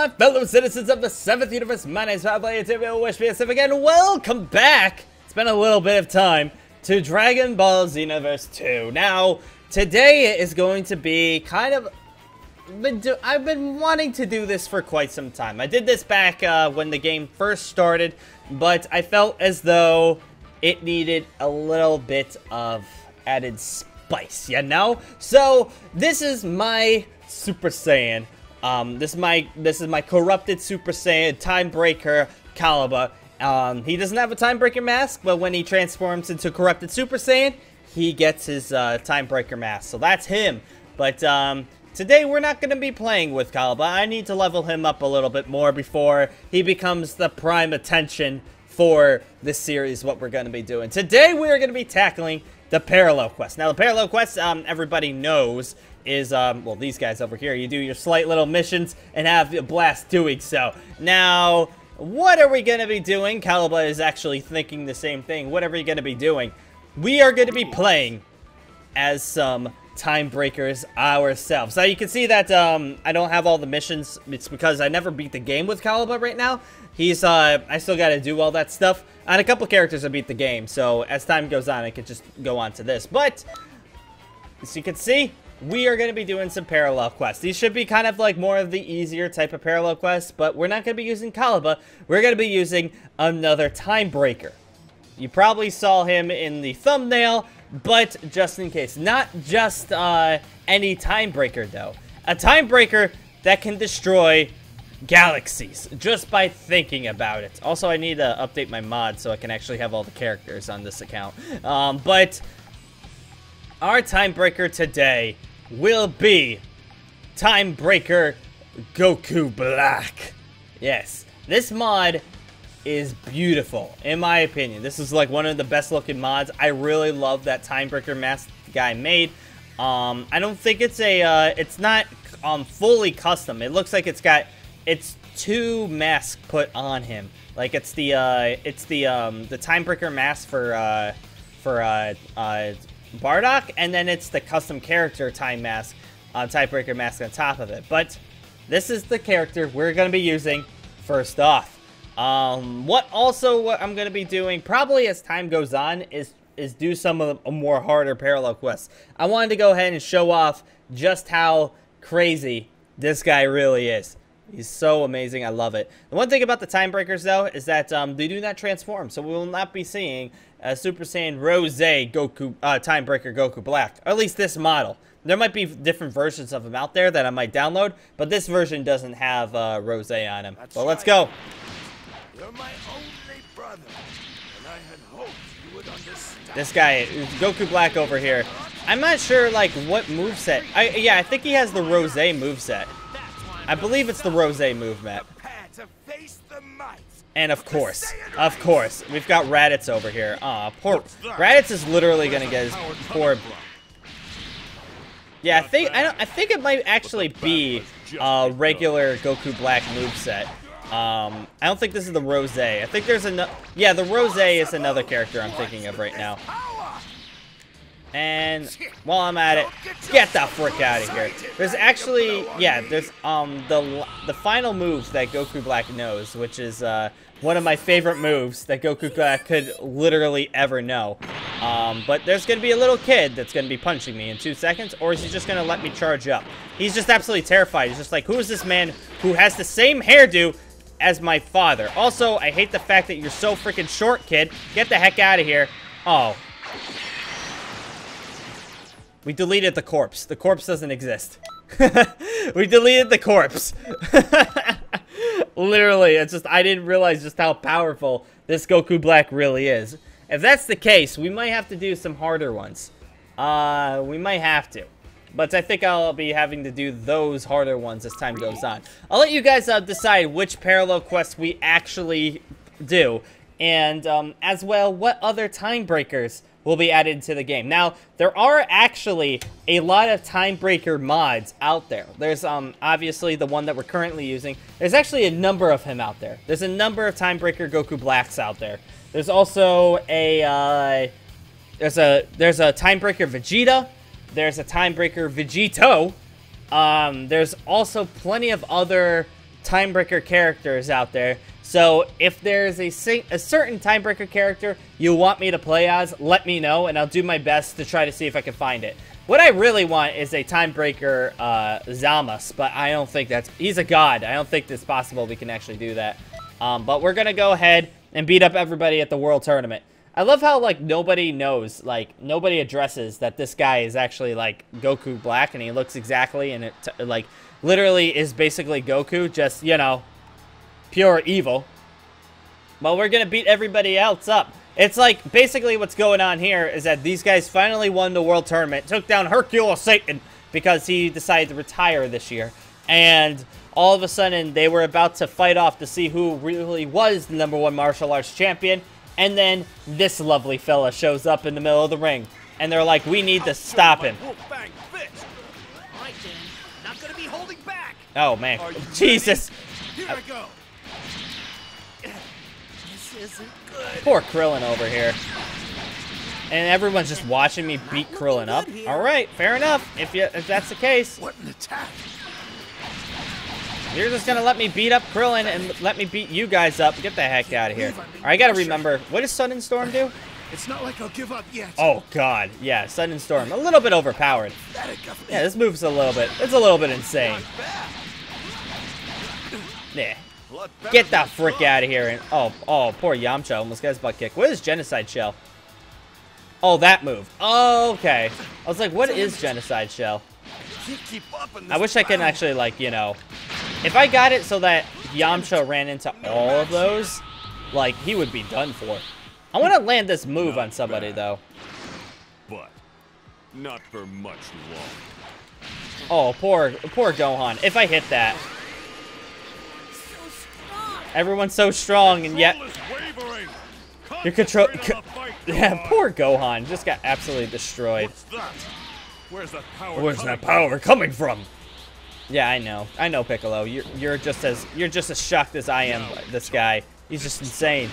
my fellow citizens of the 7th universe. My name is Pablo Tibio Wish BSF again. Welcome back. It's been a little bit of time to Dragon Ball Xenoverse 2. Now, today is going to be kind of... Been do I've been wanting to do this for quite some time. I did this back uh, when the game first started, but I felt as though it needed a little bit of added spice, you know? So, this is my Super Saiyan um, this is my this is my corrupted Super Saiyan Time Breaker Caliba. Um, he doesn't have a Time Breaker mask, but when he transforms into corrupted Super Saiyan, he gets his uh, Time Breaker mask. So that's him. But um, today we're not going to be playing with Caliba. I need to level him up a little bit more before he becomes the prime attention for this series. What we're going to be doing today, we are going to be tackling the Parallel Quest. Now, the Parallel Quest, um, everybody knows is, um, well, these guys over here. You do your slight little missions and have a blast doing so. Now, what are we going to be doing? Caliba is actually thinking the same thing. What are we going to be doing? We are going to be playing as some time breakers ourselves. Now you can see that um, I don't have all the missions. It's because I never beat the game with Caliba right now. He's, uh, I still got to do all that stuff. And a couple characters I beat the game, so as time goes on, I could just go on to this. But, as you can see, we are going to be doing some parallel quests. These should be kind of like more of the easier type of parallel quests, but we're not going to be using Caliba. We're going to be using another Time Breaker. You probably saw him in the thumbnail, but just in case. Not just uh, any Time Breaker, though. A Time Breaker that can destroy galaxies just by thinking about it. Also, I need to update my mod so I can actually have all the characters on this account. Um, but our Time Breaker today will be Time Breaker Goku Black. Yes, this mod is beautiful, in my opinion. This is like one of the best looking mods. I really love that Time Breaker mask guy made. Um, I don't think it's a, uh, it's not um, fully custom. It looks like it's got, it's two masks put on him. Like it's the, uh, it's the, um, the Time Breaker mask for, uh, for, uh, uh, Bardock, and then it's the custom character time mask, uh, Time Breaker mask on top of it. But this is the character we're going to be using first off. Um, what also what I'm going to be doing, probably as time goes on, is is do some of the more harder parallel quests. I wanted to go ahead and show off just how crazy this guy really is. He's so amazing. I love it. The one thing about the Time Breakers, though, is that um, they do not transform. So we will not be seeing a Super Saiyan Rose Goku, uh, Time Breaker Goku Black. Or at least this model. There might be different versions of him out there that I might download, but this version doesn't have uh, Rose on him. That's let's go. You're my only brother, and I had hoped you would understand. This guy, Goku Black over here. I'm not sure, like, what moveset. I, yeah, I think he has the Rose moveset. I believe it's the Rose movement. And of course, of course, we've got Raditz over here. Aw, poor Raditz is literally gonna get his poor. Yeah, I think I, I think it might actually be a regular Goku Black moveset. Um, I don't think this is the Rose. I think there's another. yeah, the Rose is another character I'm thinking of right now. And while I'm at it, get the frick out of here. There's actually, yeah, there's um the the final moves that Goku Black knows, which is uh, one of my favorite moves that Goku Black could literally ever know. Um, but there's going to be a little kid that's going to be punching me in two seconds, or is he just going to let me charge up? He's just absolutely terrified. He's just like, who is this man who has the same hairdo as my father? Also, I hate the fact that you're so freaking short, kid. Get the heck out of here. Oh, we deleted the corpse. The corpse doesn't exist. we deleted the corpse. Literally, it's just, I didn't realize just how powerful this Goku Black really is. If that's the case, we might have to do some harder ones. Uh, we might have to. But I think I'll be having to do those harder ones as time goes on. I'll let you guys uh, decide which parallel quests we actually do. And um, as well, what other time breakers will be added to the game. Now, there are actually a lot of Time Breaker mods out there. There's um obviously the one that we're currently using. There's actually a number of him out there. There's a number of Time Breaker Goku Blacks out there. There's also a uh, there's a there's a Time Breaker Vegeta. There's a Timebreaker Vegito. Um, there's also plenty of other Timebreaker characters out there. So if there's a, a certain Timebreaker character you want me to play as, let me know, and I'll do my best to try to see if I can find it. What I really want is a Timebreaker uh, Zamasu, but I don't think that's... He's a god. I don't think it's possible we can actually do that. Um, but we're going to go ahead and beat up everybody at the World Tournament. I love how, like, nobody knows, like, nobody addresses that this guy is actually, like, Goku Black, and he looks exactly, and it, like, literally is basically Goku, just, you know, pure evil. Well, we're to beat everybody else up. It's like, basically what's going on here is that these guys finally won the World Tournament, took down Hercule Satan because he decided to retire this year. And all of a sudden, they were about to fight off to see who really was the number one martial arts champion. And then this lovely fella shows up in the middle of the ring. And they're like, we need to stop him. Oh, man. Jesus. Here I go. This isn't good. Poor Krillin over here. And everyone's just watching me beat Krillin up. All right, fair enough. If you if that's the case. What an attack. You're just gonna let me beat up Krillin and let me beat you guys up. Get the heck out of here. All right, I gotta remember, what does Sudden Storm do? It's not like I'll give up yet. Oh God, yeah, Sudden Storm, a little bit overpowered. Yeah, this move's a little bit, it's a little bit insane. Yeah. Get the frick out of here. And Oh, oh, poor Yamcha almost got his butt kicked. What is Genocide Shell? Oh, that move. Oh, okay. I was like, what is Genocide Shell? I wish I could actually, like, you know... If I got it so that Yamcha ran into all of those, like, he would be done for. I want to land this move on somebody, though. But not for much long. Oh, poor, poor Gohan. If I hit that, Everyone's so strong, and yet your control. yeah, poor Gohan just got absolutely destroyed. Where's that power? Where's that power coming from? Yeah, I know. I know, Piccolo. You're you're just as you're just as shocked as I am. This guy, he's just insane.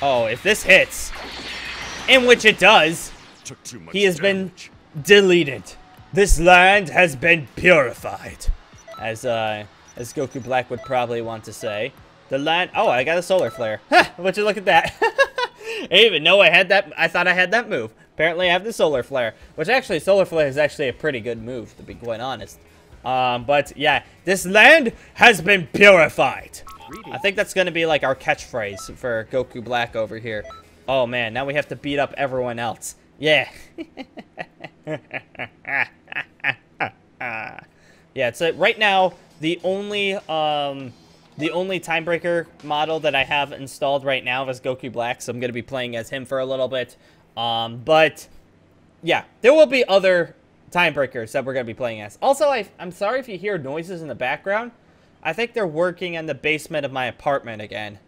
Oh, if this hits, in which it does, he has been deleted. This land has been purified. As uh as Goku Black would probably want to say. The land. Oh, I got a solar flare. Ha! Would you look at that? I didn't even know I had that. I thought I had that move. Apparently, I have the solar flare, which actually, solar flare is actually a pretty good move, to be quite honest. Um, but yeah, this land has been purified. I think that's gonna be like our catchphrase for Goku Black over here. Oh man, now we have to beat up everyone else. Yeah. yeah, so right now the only um, the only Timebreaker model that I have installed right now is Goku Black, so I'm going to be playing as him for a little bit. Um, but, yeah, there will be other Timebreakers that we're going to be playing as. Also, I, I'm sorry if you hear noises in the background. I think they're working in the basement of my apartment again.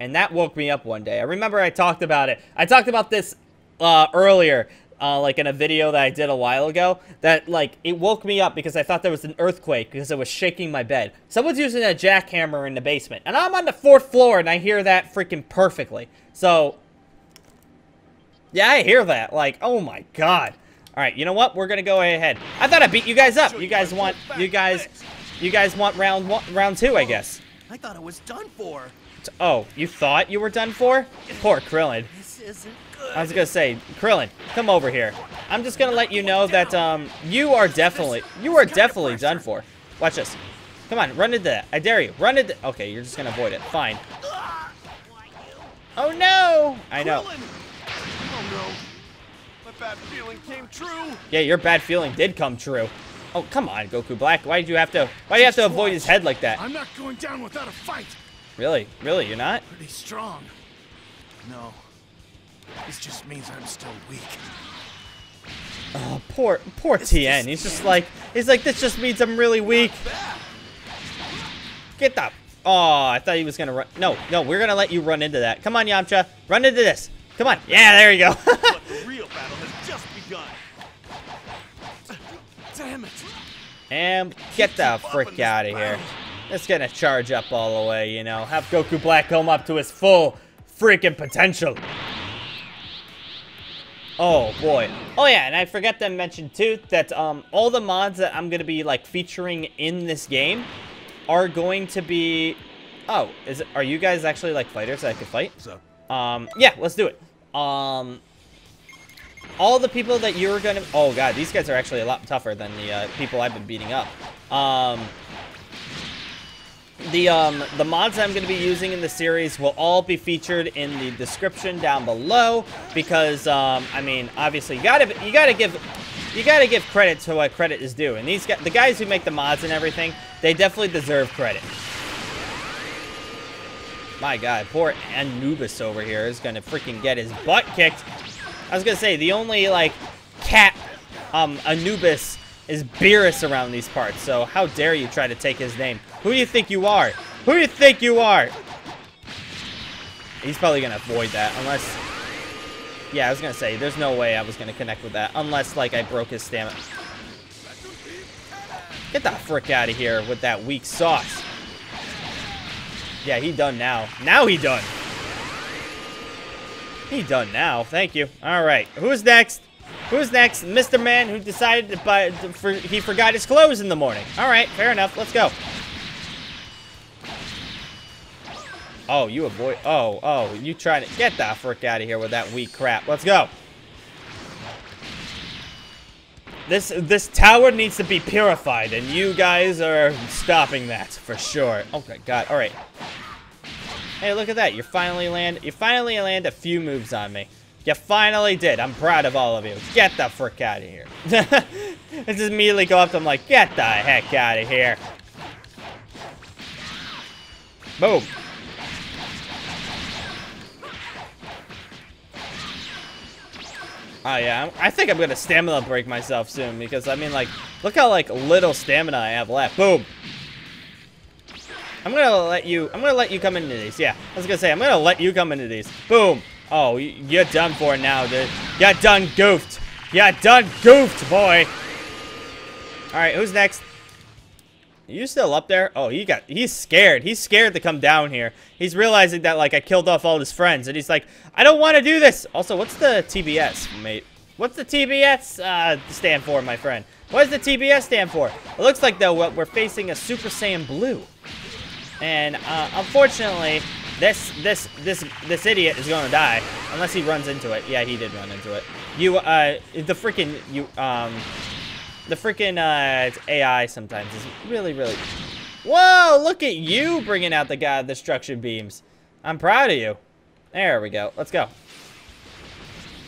And that woke me up one day. I remember I talked about it. I talked about this uh, earlier uh, like in a video that I did a while ago, that like it woke me up because I thought there was an earthquake because it was shaking my bed. Someone's using a jackhammer in the basement, and I'm on the fourth floor and I hear that freaking perfectly. So, yeah, I hear that. Like, oh my god. All right, you know what? We're gonna go ahead. I thought I beat you guys up. You guys want, you guys, you guys want round one, round two, I guess. I thought it was done for. Oh, you thought you were done for? Poor Krillin. This isn't good. I was gonna say, Krillin, come over here. I'm just gonna let you know that um, you are definitely, you are definitely done for. Watch this. Come on, run into that. I dare you. Run into. Okay, you're just gonna avoid it. Fine. Oh no! I know. Yeah, your bad feeling did come true. Oh, come on, Goku Black. Why did you have to? Why do you have to avoid his head like that? I'm not going down without a fight. Really, really, you're not? Pretty strong. No. This just means I'm still weak. Oh, poor, poor Tien. He's just like, he's like, this just means I'm really weak. Get the. Oh, I thought he was gonna run. No, no, we're gonna let you run into that. Come on, Yamcha, run into this. Come on. Yeah, there you go. but the real battle has just begun. Damn it. and get the frick out of here. It's gonna charge up all the way, you know. Have Goku Black come up to his full freaking potential. Oh boy. Oh yeah, and I forgot to mention too that um all the mods that I'm gonna be like featuring in this game are going to be. Oh, is it? Are you guys actually like fighters that I could fight? So, Um, yeah, let's do it. Um, all the people that you're gonna. Oh god, these guys are actually a lot tougher than the uh, people I've been beating up. Um, the um the mods I'm gonna be using in the series will all be featured in the description down below because um I mean obviously you gotta you gotta give you gotta give credit to what credit is due and these guys the guys who make the mods and everything they definitely deserve credit. My god, poor Anubis over here is gonna freaking get his butt kicked. I was gonna say the only like cat um Anubis is Beerus around these parts, so how dare you try to take his name? Who do you think you are? Who do you think you are? He's probably gonna avoid that unless Yeah, I was gonna say there's no way I was gonna connect with that unless like I broke his stamina. Get the frick out of here with that weak sauce. Yeah, he done now. Now he done. He done now. Thank you. All right. Who's next? Who's next? Mr. Man who decided to buy, for, he forgot his clothes in the morning. All right. Fair enough. Let's go. Oh, you a boy. Oh, oh, you trying to get the frick out of here with that weak crap. Let's go. This this tower needs to be purified, and you guys are stopping that for sure. Okay, god! All right. Hey, look at that! You finally land. You finally land a few moves on me. You finally did. I'm proud of all of you. Get the frick out of here. I just immediately go up to him like, get the heck out of here. Boom. Oh yeah, I think I'm gonna stamina break myself soon because I mean like, look how like little stamina I have left. Boom. I'm gonna let you. I'm gonna let you come into these. Yeah, I was gonna say I'm gonna let you come into these. Boom. Oh, you're done for now, dude. You're done goofed. You're done goofed, boy. All right, who's next? You still up there? Oh, he got. He's scared. He's scared to come down here. He's realizing that like I killed off all his friends, and he's like, I don't want to do this. Also, what's the TBS, mate? What's the TBS uh, stand for, my friend? What does the TBS stand for? It looks like though we're facing a Super Saiyan Blue, and uh, unfortunately, this this this this idiot is gonna die unless he runs into it. Yeah, he did run into it. You uh, the freaking you um the freaking uh, AI sometimes is really, really... Whoa, look at you bringing out the God Destruction Beams. I'm proud of you. There we go. Let's go.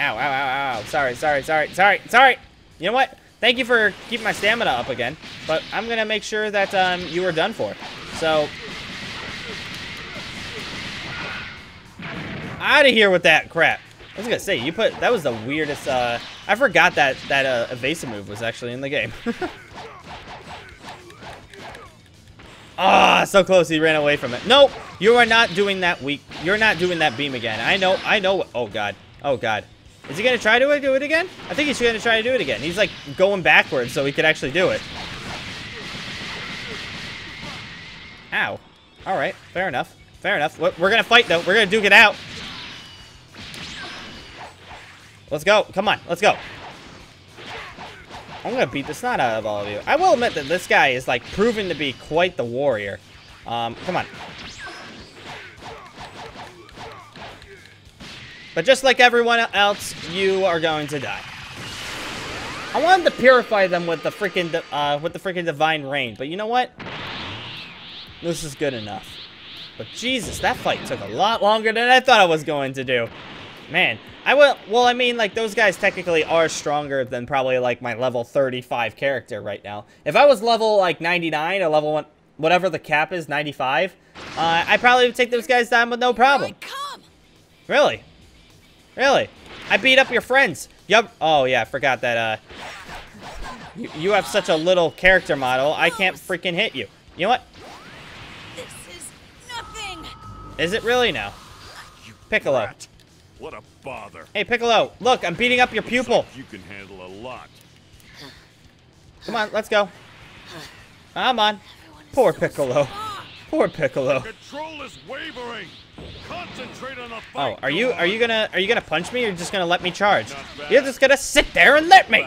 Ow, ow, ow, ow. Sorry, sorry, sorry, sorry, sorry. You know what? Thank you for keeping my stamina up again. But I'm going to make sure that um, you are done for. So... Out of here with that crap. I was gonna say, you put, that was the weirdest, uh, I forgot that, that, uh, evasive move was actually in the game. Ah, so close, he ran away from it. Nope, you are not doing that weak, you're not doing that beam again. I know, I know, oh god, oh god. Is he gonna try to do it again? I think he's gonna try to do it again. He's like going backwards so he could actually do it. Ow. Alright, fair enough, fair enough. We're gonna fight though, we're gonna duke it out. Let's go. Come on. Let's go. I'm going to beat the snot out of all of you. I will admit that this guy is, like, proven to be quite the warrior. Um, come on. But just like everyone else, you are going to die. I wanted to purify them with the freaking, uh, with the freaking divine rain. But you know what? This is good enough. But Jesus, that fight took a lot longer than I thought it was going to do. Man, I will, well, I mean, like, those guys technically are stronger than probably, like, my level 35 character right now. If I was level, like, 99 or level, one, whatever the cap is, 95, uh, I probably would take those guys down with no problem. Really? Really? I beat up your friends. Yup. Oh, yeah, I forgot that, uh, you, you have such a little character model, I can't freaking hit you. You know what? This is nothing. Is it really now? Piccolo. What a bother. Hey, Piccolo, look, I'm beating up your pupil. You can handle a lot. Come on, let's go. Come on. Poor Piccolo. Poor Piccolo. Control is wavering. Concentrate on the oh, fight. Oh, are you are you gonna are you gonna punch me or just gonna let me charge? You're just gonna sit there and let me.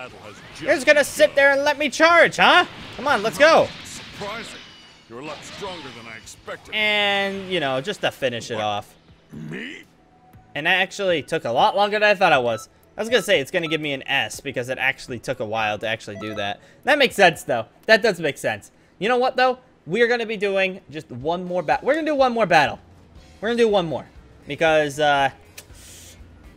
You're just gonna sit there and let me charge, huh? Come on, let's go. Surprising. You're a lot stronger than I expected. And you know, just to finish it off. Me? And that actually took a lot longer than I thought it was. I was gonna say it's gonna give me an S because it actually took a while to actually do that. That makes sense though. That does make sense. You know what though? We are gonna be doing just one more battle. We're gonna do one more battle. We're gonna do one more because uh,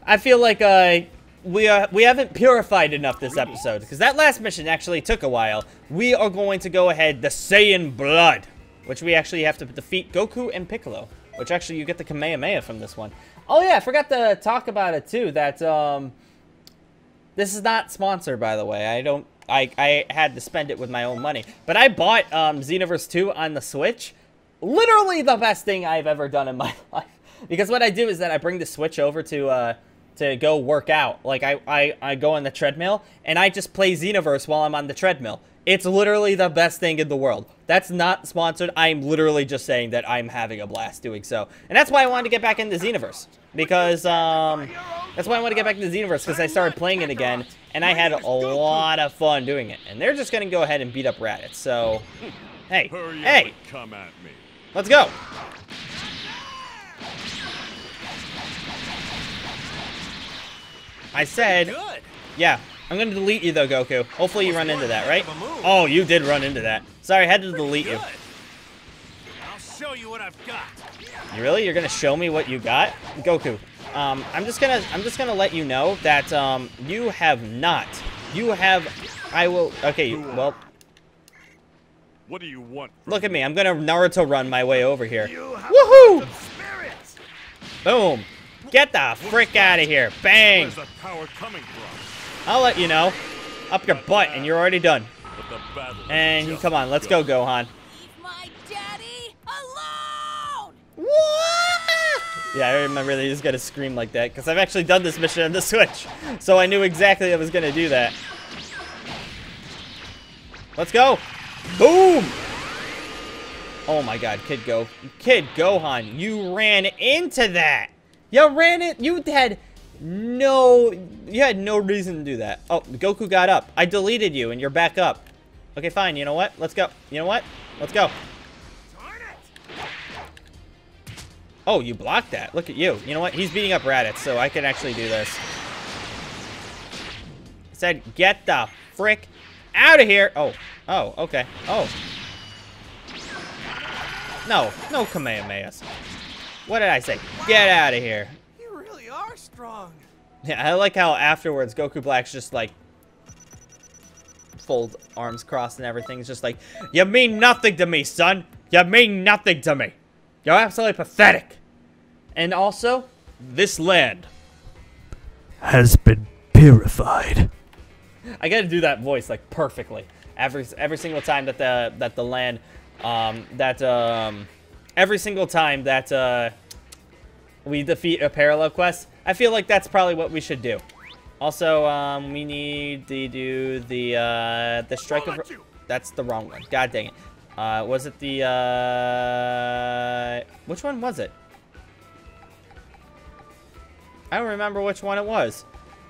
I feel like uh, we are we haven't purified enough this episode because that last mission actually took a while. We are going to go ahead the Saiyan Blood, which we actually have to defeat Goku and Piccolo. Which actually you get the Kamehameha from this one. Oh yeah, I forgot to talk about it too. That um, this is not sponsored by the way. I don't. I I had to spend it with my own money, but I bought um Xenoverse 2 on the Switch. Literally the best thing I've ever done in my life. Because what I do is that I bring the Switch over to uh to go work out. Like I, I, I go on the treadmill and I just play Xenoverse while I'm on the treadmill. It's literally the best thing in the world. That's not sponsored. I'm literally just saying that I'm having a blast doing so. And that's why I wanted to get back into Xenoverse. Because, um, that's why I wanted to get back into Xenoverse because I started playing it again and I had a lot of fun doing it. And they're just going to go ahead and beat up Raditz. So, hey, hey, come at me. let's go. I said, yeah, I'm gonna delete you though, Goku. Hopefully you run into that, right? Have a move. Oh, you did run into that. Sorry, I had to delete you. I'll show you what I've got. You really? You're gonna show me what you got, Goku? Um, I'm just gonna, I'm just gonna let you know that um, you have not. You have. I will. Okay. Well, What do you want? look at me. I'm gonna Naruto run my way over here. Woohoo! Boom! Get the frick out of here! Bang! Where's that power coming from? I'll let you know. Up your butt, and you're already done. But the battle has And come on, let's go. Gohan. Leave my daddy alone! Yeah, I remember they just gotta scream like that, because I've actually done this mission on the Switch. So I knew exactly I was gonna do that. Let's go! Boom! Oh my god, Kid Go. Kid Gohan, you ran into that! You ran it, you had no, you had no reason to do that. Oh, Goku got up. I deleted you and you're back up. Okay, fine, you know what? Let's go. You know what? Let's go. Oh, you blocked that. Look at you. You know what? He's beating up Raditz, so I can actually do this. I said, get the frick out of here. Oh, oh, okay. Oh. No, no Kamehamehas. What did I say? Get out of here. Strong. Yeah, I like how afterwards Goku Black's just like fold arms crossed and everything. It's just like, you mean nothing to me, son. You mean nothing to me. You're absolutely pathetic. And also, this land. Has been purified. I gotta do that voice like perfectly every every single time that the that the land um that um every single time that uh we defeat a parallel quest. I feel like that's probably what we should do. Also, um, we need to do the uh the strike of. I'll let you. That's the wrong one. God dang it. Uh, was it the uh which one was it? I don't remember which one it was.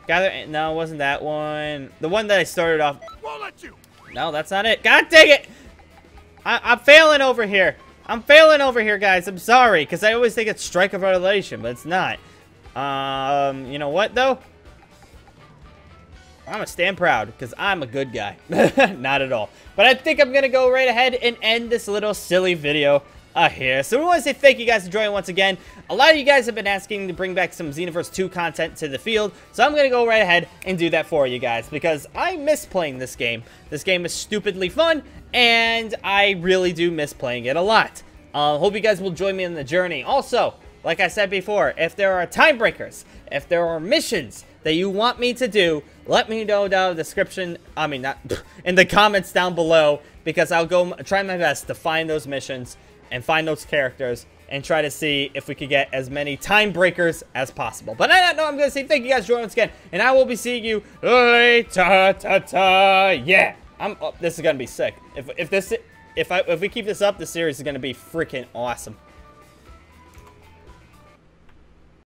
Gather. No, it wasn't that one. The one that I started off. Won't let you. No, that's not it. God dang it! I I'm failing over here. I'm failing over here, guys. I'm sorry, because I always think it's Strike of Revelation, but it's not. Um, you know what, though? I'm gonna stand proud, because I'm a good guy. not at all. But I think I'm gonna go right ahead and end this little silly video uh, here. So we want to say thank you guys for joining once again. A lot of you guys have been asking to bring back some Xenoverse 2 content to the field, so I'm going to go right ahead and do that for you guys, because I miss playing this game. This game is stupidly fun, and I really do miss playing it a lot. Uh, hope you guys will join me in the journey. Also, like I said before, if there are time breakers, if there are missions that you want me to do, let me know down in the description, I mean, not in the comments down below, because I'll go try my best to find those missions and find those characters and try to see if we could get as many time breakers as possible. But I don't know I'm going to say thank you guys for joining us again, and I will be seeing you later. Ta ta. Yeah, I'm. Oh, this is going to be sick. If if this if I if we keep this up, the series is gonna be freaking awesome.